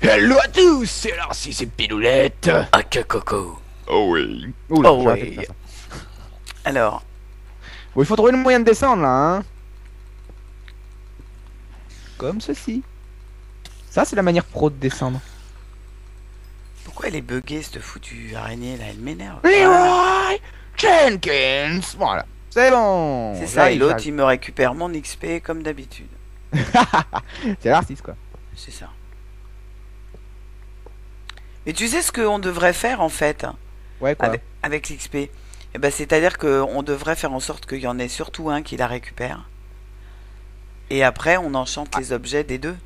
Hello à tous C'est si c'est Piloulette Ah que coco. Oh oui Oula, Oh oui. Alors, Bon, il faut trouver le moyen de descendre là, hein Comme ceci. Ça, c'est la manière pro de descendre. pourquoi elle est buggée cette foutue araignée là? Elle m'énerve. Leroy Jenkins Voilà. C'est bon C'est ça, et l'autre il me récupère mon XP comme d'habitude. C'est l'artiste, quoi. C'est ça. Mais tu sais ce qu'on devrait faire en fait Ouais, quoi. avec, avec l'XP eh ben, C'est-à-dire qu'on devrait faire en sorte qu'il y en ait surtout un qui la récupère. Et après, on enchante les objets des deux.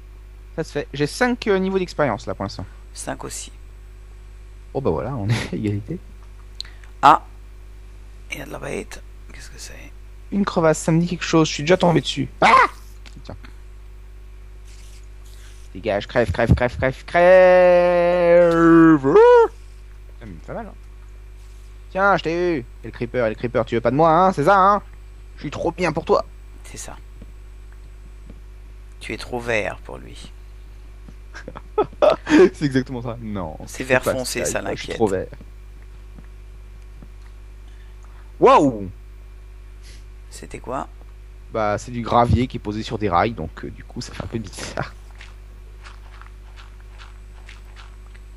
Ça se fait. J'ai 5 niveaux d'expérience, là, pour l'instant. 5 aussi. Oh, bah voilà, on est à égalité. Ah Il y a de la bête. Qu'est-ce que c'est? Une crevasse, ça me dit quelque chose, je suis déjà tombé dessus. Ah Tiens. Dégage, crève, crève, crève, crève, crève Ça me fait mal, hein. Tiens, je t'ai eu Et le creeper, et le creeper, tu veux pas de moi, hein, c'est ça, hein Je suis trop bien pour toi C'est ça. Tu es trop vert pour lui. C'est exactement ça. Non. C'est vert foncé, ça Je suis l'inquiète. trop vert. Waouh C'était quoi? Bah, c'est du gravier qui est posé sur des rails, donc euh, du coup, ça fait un peu bizarre.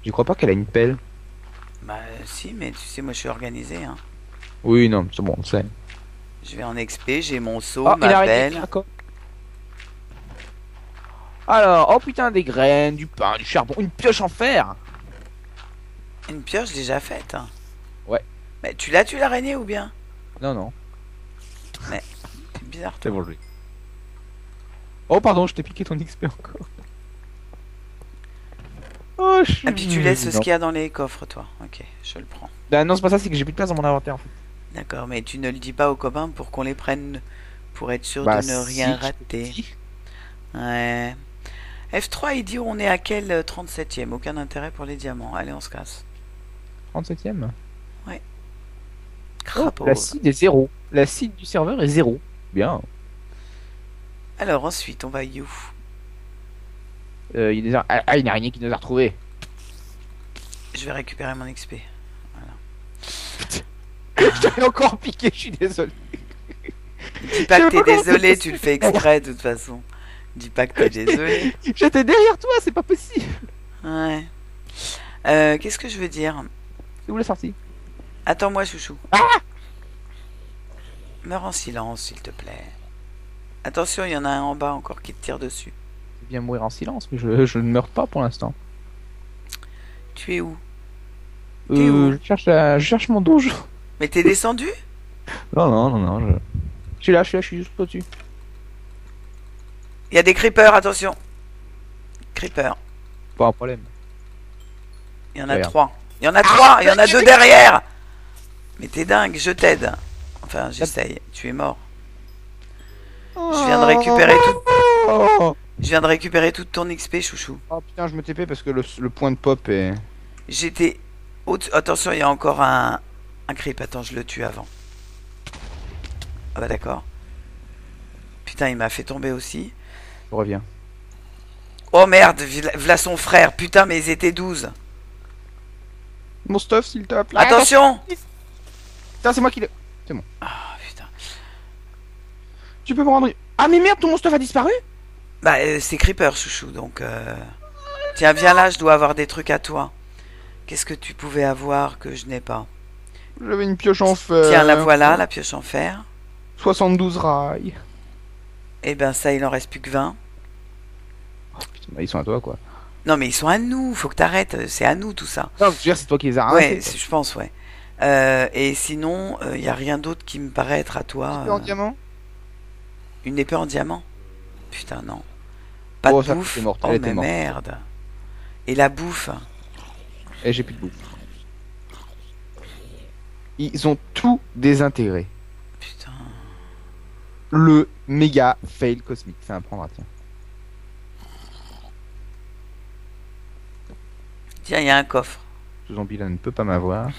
Je crois pas qu'elle a une pelle? Bah si, mais tu sais, moi je suis organisé. Hein. Oui, non, c'est bon, on sait. Je vais en XP, j'ai mon seau, Oh, il a ma arrêté, d'accord. Alors, oh putain, des graines, du pain, du charbon, une pioche en fer Une pioche déjà faite. hein. Ouais. Mais tu l'as tu l'araignée ou bien? Non, non, C'est bizarre. c'est bon. Oh, pardon, je t'ai piqué ton XP encore. Oh, je. Ah puis tu laisses ce qu'il y a dans les coffres toi. Ok, je le prends. Bah, non, c'est pas ça, c'est que j'ai plus de place dans mon inventaire en fait. D'accord, mais tu ne le dis pas aux copains pour qu'on les prenne pour être sûr Bah, de ne rien rater. Ouais. F3 il dit on est à quel euh, 37ème Aucun intérêt pour les diamants. Allez on se casse. 37ème. Oh, Crapaud. la seed est zéro. La seed du serveur est zéro. Bien. Alors ensuite on va you. Euh, il y a ah, ah, une araignée qui nous a retrouvés. Je vais récupérer mon XP. je t'avais encore piqué, je suis désolé. Dis pas que t'es désolé, tu le fais exprès de toute façon. Dis pas que t'es désolé. J'étais derrière toi, c'est pas possible. Ouais. Euh, Qu'est-ce que je veux dire? C'est où la sortie? Attends-moi, chouchou. Meurs en silence, s'il te plaît. Attention, il y en a un en bas encore qui te tire dessus. Viens mourir en silence, mais je, je ne meurs pas pour l'instant. Tu es où? T'es où? Euh, je cherche, la- je cherche mon donjon. Mais t'es descendu? Non, non, non, non. Je... je suis là, je suis là, je suis juste au-dessus. Il y a des creepers, attention. Creeper. Pas un problème. Il y en a trois. Il y en a trois, il y en a deux derrière. Mais t'es dingue, je t'aide. Enfin, j'essaye. Tu es mort. Je viens de récupérer tout. Oh, Je viens de récupérer toute ton XP, chouchou. Oh, putain, je me TP parce que le, le point de pop est. J'étais. Attention, il y a encore un. Un creep. Attends, je le tue avant. Ah bah d'accord. Putain, il m'a fait tomber aussi. Je reviens. Oh merde, v'là son frère. Putain, mais ils étaient 12. Mon stuff, s'il te plaît. Attention Putain, c'est moi qui le. Ah putain. Tu peux me rendre. Ah, mais merde, tout mon stuff a disparu Bah, euh, c'est creeper, chouchou, donc. euh, Tiens, viens là, je dois avoir des trucs à toi. Qu'est-ce que tu pouvais avoir que je n'ai pas J'avais une pioche en fer. Tiens, la voilà, la pioche en fer. 72 rails. Eh ben, ça, il en reste plus que 20. Oh, putain, bah, ils sont à toi, quoi. Non, mais ils sont à nous, faut que t'arrêtes, c'est à nous tout ça. Non, je veux dire, c'est toi qui les as ouais, je pense, ouais. Euh, et sinon, il n'y a rien d'autre qui me paraît être à toi. quoi. En euh, diamant? Une épée en diamant? Putain, non. Pas Oh, de ça, bouffe morte, Oh, elle était mais morte. merde. Et la bouffe Et j'ai plus de bouffe. Ils ont tout désintégré. Putain. Le méga fail cosmique. Ça apprendra, tiens. Tiens, il y a un coffre. Ce zombie là ne peut pas m'avoir.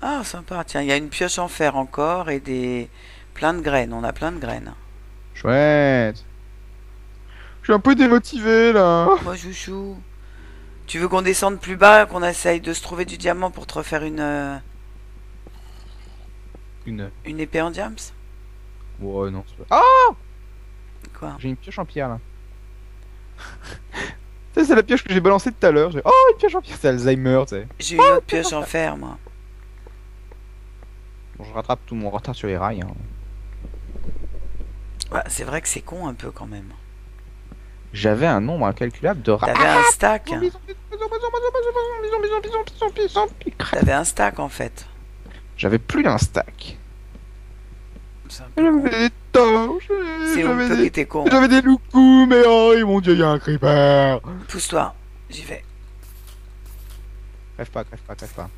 Ah, sympa. Tiens, il y a une pioche en fer encore et des... Plein de graines. On a plein de graines. Chouette. Je suis un peu démotivé là. Moi, chouchou. Tu veux qu'on descende plus bas, qu'on essaye de se trouver du diamant pour te refaire une, euh, Une. une épée en diams? Ouais, non. c'est pas- Ah Quoi? J'ai une pioche en pierre là. Ça, c'est la pioche que j'ai balancée tout à l'heure. J'ai- Oh, une pioche en pierre, c'est Alzheimer, tu sais. J'ai une autre pioche en fer, moi. Bon, je rattrape tout mon retard sur les rails. hein. Ouais, c'est vrai que c'est con un peu quand même. J'avais un nombre incalculable de rats. T'avais un stack. Hein. T'avais un stack en fait. J'avais plus d'un stack. J'avais des torches. Des... con. J'avais des loucous, mais oh mon dieu, il y a un creeper. Pousse-toi, j'y vais. Crève pas, crève pas, crève pas.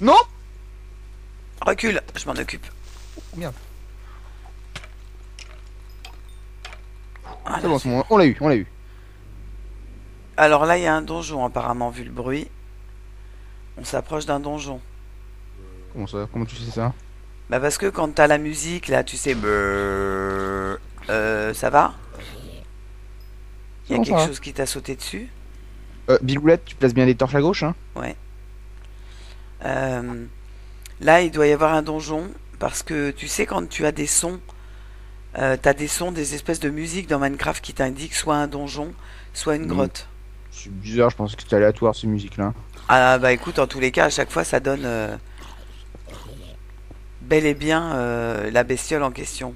Non Recule, je m'en occupe. Merde. Voilà. C'est bon, c'est bon, on l'a eu, on l'a eu. Alors là, il y a un donjon apparemment, vu le bruit. On s'approche d'un donjon. Comment ça Comment tu sais ça Bah parce que quand t'as la musique, là, tu sais... Euh, ça va Il y a quelque chose qui t'a sauté dessus euh, Bigoulette, tu places bien des torches à gauche, hein Euh, Là, il doit y avoir un donjon. Parce que tu sais, quand tu as des sons... Euh, t'as des sons, des espèces de musique dans Minecraft qui t'indiquent soit un donjon, soit une Mm. grotte. C'est bizarre, je pense que c'est aléatoire ces musiques-là. Ah bah écoute, en tous les cas, à chaque fois, ça donne euh, bel et bien euh, la bestiole en question.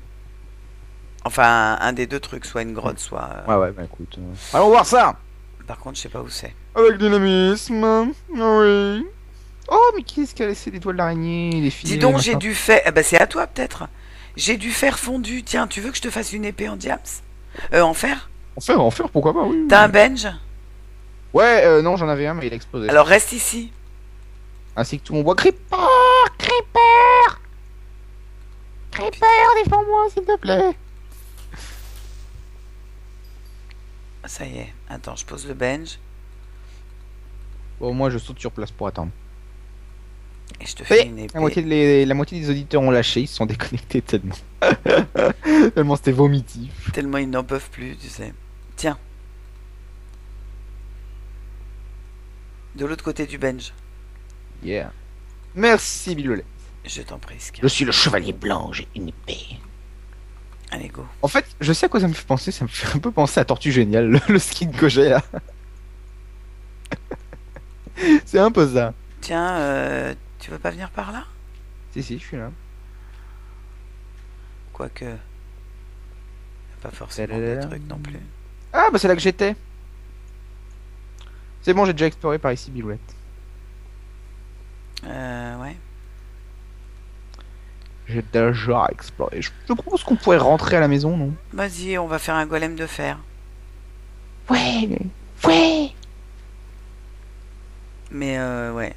Enfin, un, un des deux trucs, soit une grotte, soit... Ouais, ouais, bah écoute. Allons voir ça Par contre, je sais pas où c'est. Avec dynamisme, oui. Oh, mais qui est-ce qui a laissé des toiles d'araignée, des filets Dis donc, j'ai dû faire... Eh ben c'est à toi peut-être. J'ai dû faire fondu. Tiens, tu veux que je te fasse une épée en diams Euh, en fer? En faire, en faire, pourquoi pas, oui. T'as un bench Ouais, euh, non, j'en avais un, mais il a explosé. Alors reste ici. Ainsi que tout mon bois. Creeper Creeper Creeper, défends-moi, s'il te plaît Ça y est. Attends, je pose le bench Bon, moi, je saute sur place pour attendre. Et je te fais une épée. la moitié, les- la moitié des auditeurs ont lâché, ils se sont déconnectés tellement. tellement c'était vomitif. Tellement ils n'en peuvent plus, tu sais. Tiens. De l'autre côté du bench. Yeah. Merci, Bilolet. Je t'en prie, Ska. Je suis le chevalier blanc, j'ai une épée. Allez, go. En fait, je sais à quoi ça me fait penser, ça me fait un peu penser à Tortue Géniale, le, le skin que j'ai là. C'est un peu ça. Tiens, euh, tu veux pas venir par là? Si, si, je suis là. Quoique. Pas forcément des Tadadam. trucs non plus. Ah, bah c'est là que j'étais. C'est bon, j'ai déjà exploré par ici, Bilouette. Euh, ouais. J'ai déjà exploré. Je, je propose qu'on pourrait rentrer à la maison, non? Vas-y, on va faire un golem de fer. Ouais, ouais. Mais euh, ouais.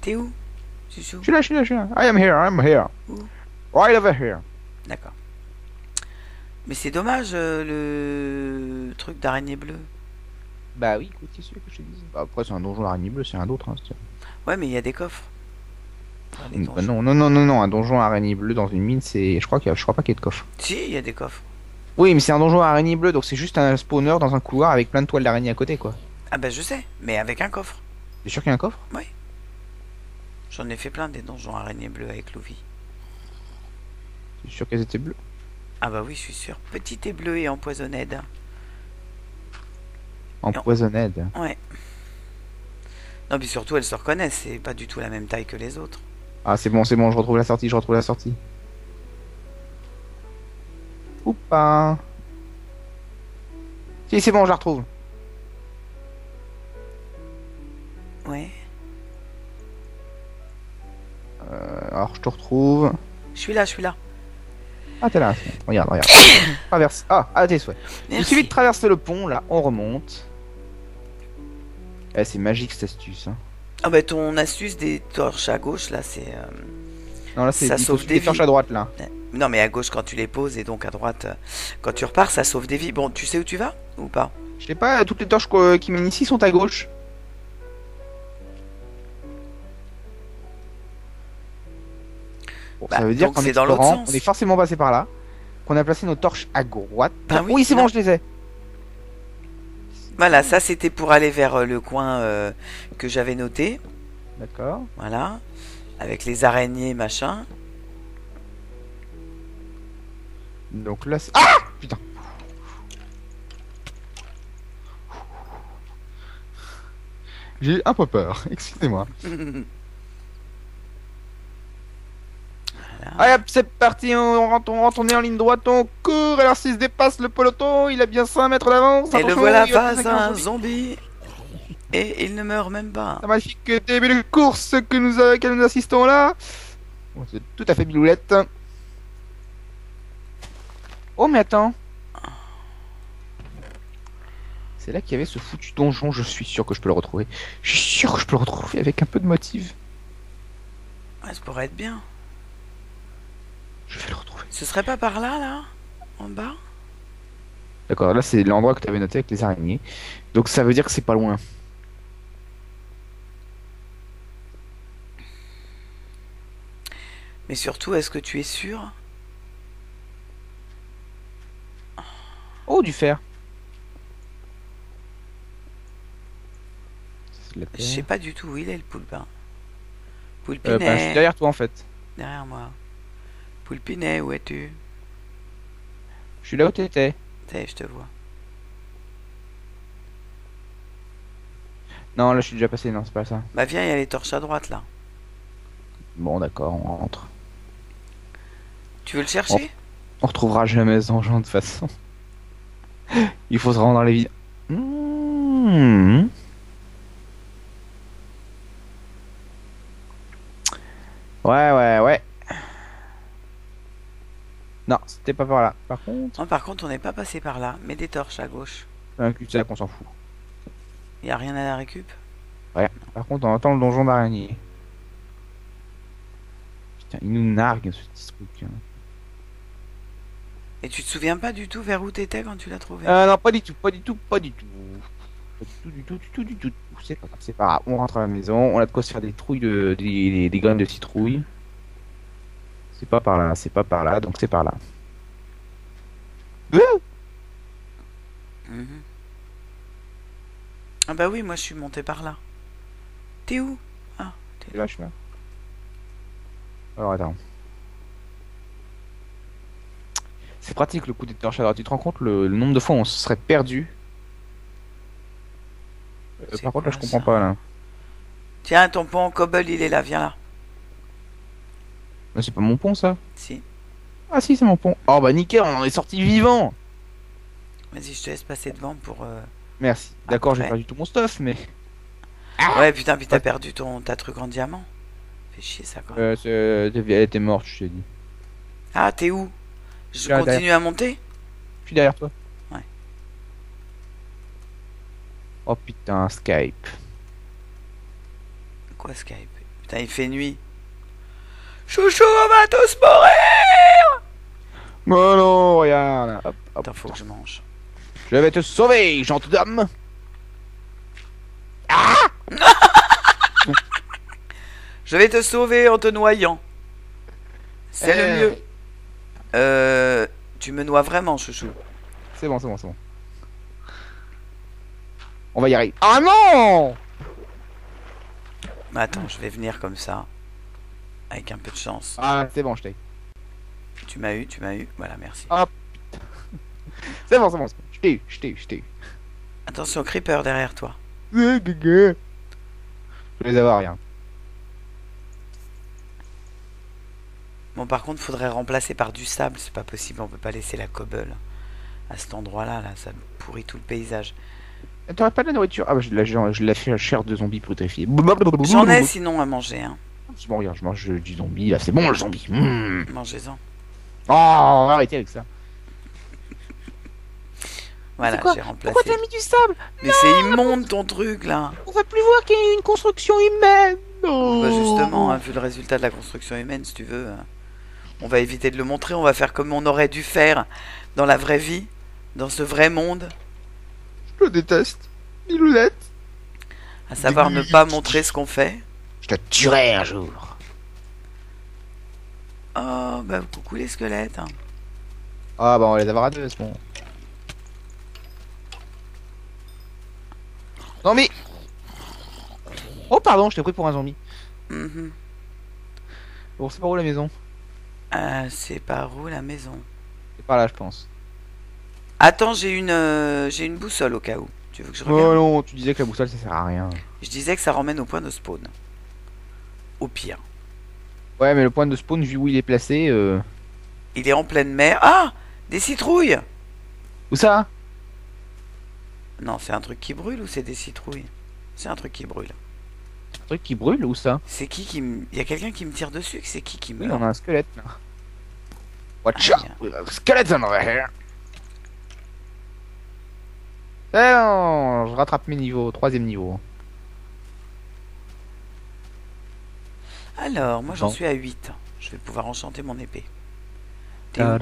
T'es où? Je suis là, je suis là, je suis là. I am here, I am here. Où? Right over here. D'accord. Mais c'est dommage euh, le truc d'araignée bleue. Bah oui, écoute, qu'est-ce que je te dis bah, Après, c'est un donjon d'araignée bleue, c'est un autre. Hein, c'est- Ouais, mais il y a des coffres. Bah non, non, non, non, non, un donjon araignée bleue dans une mine, c'est. Je crois qu'il a... je crois pas qu'il y ait de coffre. Si, il y a des coffres. Oui, mais c'est un donjon araignée bleue, donc c'est juste un spawner dans un couloir avec plein de toiles d'araignée à côté, quoi. Ah bah je sais, mais avec un coffre. T'es sûr qu'il y a un coffre? J'en ai fait plein des donjons araignées bleues avec Louvi. T'es sûr qu'elles étaient bleues? Ah bah oui, je suis sûr. Petite et bleue et empoisonnée. Empoisonned. Ouais. Non, puis surtout, elles se reconnaissent. C'est pas du tout la même taille que les autres. Ah, c'est bon, c'est bon, je retrouve la sortie, je retrouve la sortie. Ou pas. Si, c'est bon, je la retrouve. Ouais. Euh, alors, je te retrouve. Je suis là, je suis là. Ah, t'es là. Regarde, regarde. Traverse. Ah, à tes souhaits. Il suffit de Merci. traverser le pont, là, on remonte. Eh, c'est magique cette astuce. Hein. Ah bah ton astuce des torches à gauche, là, c'est... euh, Non, là, c'est Ça sauve des torches à droite, là. Non, mais à gauche quand tu les poses et donc à droite euh, quand tu repars, ça sauve des vies. Bon, tu sais où tu vas ou pas? Je sais pas, toutes les torches qui mènent ici sont à gauche. Bon, Bah, ça veut dire qu'en explorant, on est forcément passé par là, qu'on a placé nos torches à droite. Bah oui, oui, c'est bon, je les ai. Voilà, ça c'était pour aller vers euh, le coin euh, que j'avais noté. D'accord. Voilà. Avec les araignées, machin. Donc là, c'est... Ah Putain. J'ai un peu peur, excusez-moi. Allez hop, c'est parti, on rentre, on rentre, on est en ligne droite, on court, alors s'il se dépasse le peloton, il a bien 5 mètres d'avance. Et le voilà face à un zombie. Et il ne meurt même pas. Un magnifique début de course que nous, nous assistons là. Bon, c'est tout à fait biloulette. Oh, mais attends. C'est là qu'il y avait ce foutu donjon, je suis sûr que je peux le retrouver. Je suis sûr que je peux le retrouver avec un peu de motive. Ouais, ça pourrait être bien. Je vais le retrouver. Ce serait pas par là, là En bas? D'accord, là c'est l'endroit que tu avais noté avec les araignées. Donc ça veut dire que c'est pas loin. Mais surtout, est-ce que tu es sûr? Oh, du fer. Je sais pas du tout où il est le poulpin. Euh, Poulpinet, bah, je suis derrière toi en fait. derrière moi. Poulpinet, où es-tu? Je suis là où t'étais. Je te vois. Non, là je suis déjà passé, non, c'est pas ça. Bah viens, il y a les torches à droite là. Bon, d'accord, on rentre. Tu veux le chercher? On retrouvera jamais ce donjon de toute façon. Il faut se rendre dans les villes. Mmh. Ouais, ouais, ouais. Non, c'était pas par là. Par contre, Non, par contre, on n'est pas passé par là. Mets des torches à gauche. un cul-de-sac, on s'en fout. Y a rien à la récup? Par contre, on entend le donjon d'araignée. Putain, il nous nargue ce petit truc. hein. Et tu te souviens pas du tout vers où t'étais quand tu l'as trouvé? Euh, non, pas du tout, pas du tout, pas du tout. Pas du tout, du tout, du tout, du tout. C'est pas grave, c'est pas grave. On rentre à la maison, on a de quoi se faire des trouilles de, des, des, des graines de citrouille. C'est pas par là, c'est pas par là, donc c'est par là. Mhm. Ah bah oui, moi je suis monté par là. T'es où? Ah, Et là, je suis là. Alors attends. C'est pratique le coup des torches à droite. Tu te rends compte le, le nombre de fois où on se serait perdu? Euh, Par contre, là, je comprends ça pas là. Tiens, ton pont cobble, il est là, viens là. Mais C'est pas mon pont ça Si. Ah si, c'est mon pont. Oh bah nickel, on en est sorti vivant Vas-y, je te laisse passer devant pour... euh, Merci. D'accord, j'ai perdu tout mon stuff, mais. Ouais, putain, puis t'as perdu ton ta truc en diamant. Fais chier ça quand même. Euh, elle était morte, je t'ai dit. Ah, t'es où? Je continue à monter? Je suis derrière toi. Ouais. Oh putain, Skype. Quoi Skype? Putain, il fait nuit. Chouchou, on va tous mourir Oh non, regarde. Hop, hop. Attends, faut que je mange. Je vais te sauver, gentilhomme. Je vais te sauver en te noyant. C'est Eh. le mieux. Euh... Tu me noies vraiment, chouchou. C'est bon, c'est bon, c'est bon. On va y arriver. Ah non Mais attends, je vais venir comme ça. Avec un peu de chance. Ah, c'est bon, je t'ai. Tu m'as eu, tu m'as eu. Voilà, merci. C'est bon, c'est bon, c'est bon. Je t'ai eu, je t'ai eu, je t'ai eu. Attention, creeper derrière toi. Je vais les avoir, rien. Bon, par contre, faudrait remplacer par du sable. C'est pas possible, on peut pas laisser la cobble à cet endroit-là. Là, ça pourrit tout le paysage. T'aurais pas de la nourriture? Ah bah je l'ai je fait chair de zombie putréfié. J'en ai sinon à manger, hein. C'est bon, regarde, je mange du zombie, là, c'est bon le zombie. Mmh. Mangez-en. Oh, arrêtez avec ça. Voilà, j'ai remplacé. Pourquoi t'as mis du sable Mais c'est immonde ton truc là. On va plus voir qu'il y a une construction humaine. Oh. Bah justement, hein, vu le résultat de la construction humaine, si tu veux, euh, on va éviter de le montrer. On va faire comme on aurait dû faire dans la vraie vie, dans ce vrai monde, Je le déteste. Biloulette. à savoir ne pas montrer ce qu'on fait. Je te tuerai un jour. Oh, bah coucou les squelettes. Ah bah on va les avoir à deux, c'est bon. Zombie Oh pardon, je t'ai pris pour un zombie. Mhm. Bon, c'est par où la maison? Euh, c'est par où la maison? C'est par là, je pense. Attends, j'ai une, euh, j'ai une boussole au cas où. Tu veux que je Oh regarde? non, tu disais que la boussole ça sert à rien. Je disais que ça ramène au point de spawn. Au pire. Ouais, mais le point de spawn, vu où il est placé, euh... Il est en pleine mer. Ah Des citrouilles Où ça? Non, c'est un truc qui brûle ou c'est des citrouilles? C'est un truc qui brûle. Un truc qui brûle, où ça? C'est qui qui me... Il y a quelqu'un qui me tire dessus C'est qui qui Oui, meurt? on a un squelette là. Watch Ah, out Squelette over here Eh non, je rattrape mes niveaux, troisième niveau. Alors, moi j'en Bon. suis à 8. Je vais pouvoir enchanter mon épée. Ah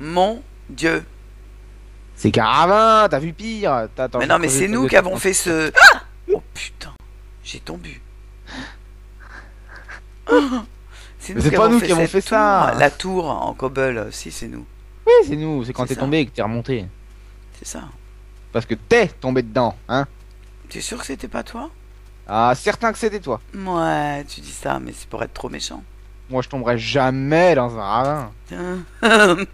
Mon Dieu C'est Caravin, t'as vu pire Mais non, mais t'as- c'est t'as- nous qui avons fait ce... Ah Oh putain J'ai tombé. C'est Mais c'est pas nous qui avons fait ça. La tour en cobble, si c'est nous. Oui, c'est nous, c'est quand t'es tombé et que t'es remonté. C'est ça. Parce que t'es tombé dedans, hein T'es sûr que c'était pas toi? Ah, certain que c'était toi. Ouais, tu dis ça, mais c'est pour être trop méchant. Moi, je tomberai jamais dans un ravin.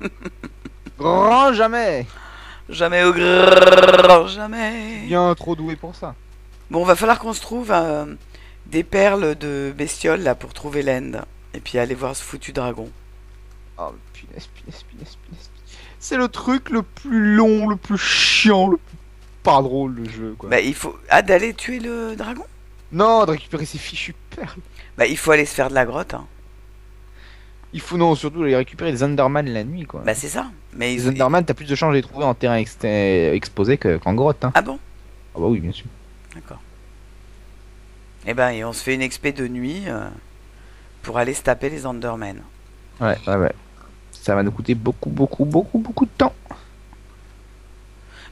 Grand jamais jamais au grand, jamais. Bien trop doué pour ça. Bon, va falloir qu'on se trouve euh, des perles de bestioles là pour trouver l'end. Et puis aller voir ce foutu dragon. Oh, punaise, punaise, punaise, punaise. C'est le truc le plus long, le plus chiant, le plus pas drôle le jeu, quoi. Bah, il faut. Ah, d'aller tuer le dragon? Non, de récupérer ces fichus perles. Bah, il faut aller se faire de la grotte. Hein. Il faut non, surtout aller récupérer des Underman la nuit, quoi. Bah, c'est ça. Mais les ils... Underman, t'as plus de chances de les trouver en terrain exposé que- qu'en grotte, hein. Ah bon? Ah bah oui, bien sûr. D'accord. Eh ben, et on se fait une expé de nuit euh, pour aller se taper les Endermen. Ouais, ouais, ouais. Ça va nous coûter beaucoup, beaucoup, beaucoup, beaucoup de temps.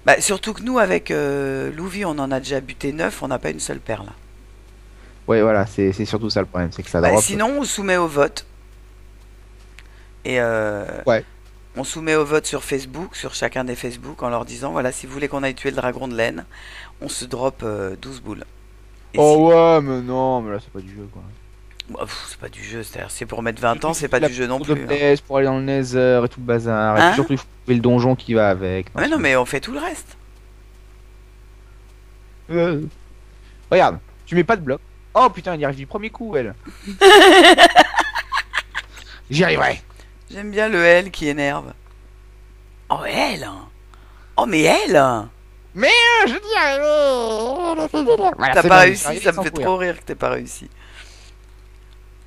Bah, surtout que nous, avec euh, Louvi, on en a déjà buté 9, on n'a pas une seule perle. Ouais, voilà, c'est surtout ça le problème, c'est que ça Bah, sinon, on soumet au vote. Et euh, Ouais. on soumet au vote sur Facebook, sur chacun des Facebook, en leur disant voilà, si vous voulez qu'on aille tuer le dragon de laine, on se drop euh, 12 boules. Et Oh ouais, mais non, mais là c'est pas du jeu, quoi. Bah, c'est pas du jeu, c'est-à-dire c'est pour mettre 20 ans, c'est pas La du jeu non plus. hein. Pour aller dans le Nether et tout le bazar. et Hein surtout, il faut trouver le donjon qui va avec. Mais non, mais on fait tout le reste. Euh. Regarde, tu mets pas de bloc. Oh putain, il y arrive du premier coup, elle. J'y arriverai. J'aime bien le L qui énerve. Oh, elle hein. Oh, mais elle hein. Ah, je dis. Voilà, T'as pas réussi, ça me fait trop rire que t'aies pas réussi.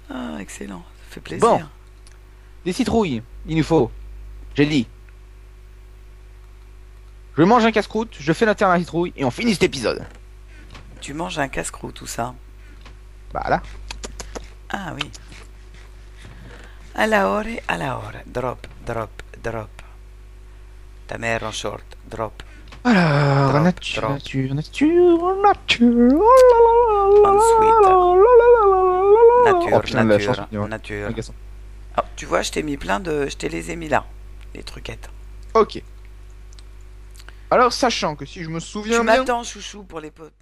Ah, excellent, ça fait plaisir. Bon. Des citrouilles, il nous faut. J'ai dit. Je mange un casse-croûte, je fais la terre à la citrouille et on finit cet épisode. Tu manges un casse-croûte, tout ça. Bah là. Ah oui. À la hora, à la hora. Drop, drop, drop. Ta mère en short, drop. Alors, Drop, nature, drop. nature, nature, nature. Oh Nature, chance, nature, nature. Ah, tu vois, je t'ai mis plein de... Je t'ai les ai mis là, les truquettes. Ok. Alors, sachant que si je me souviens Tu bien... m'attends, chouchou, pour les potes.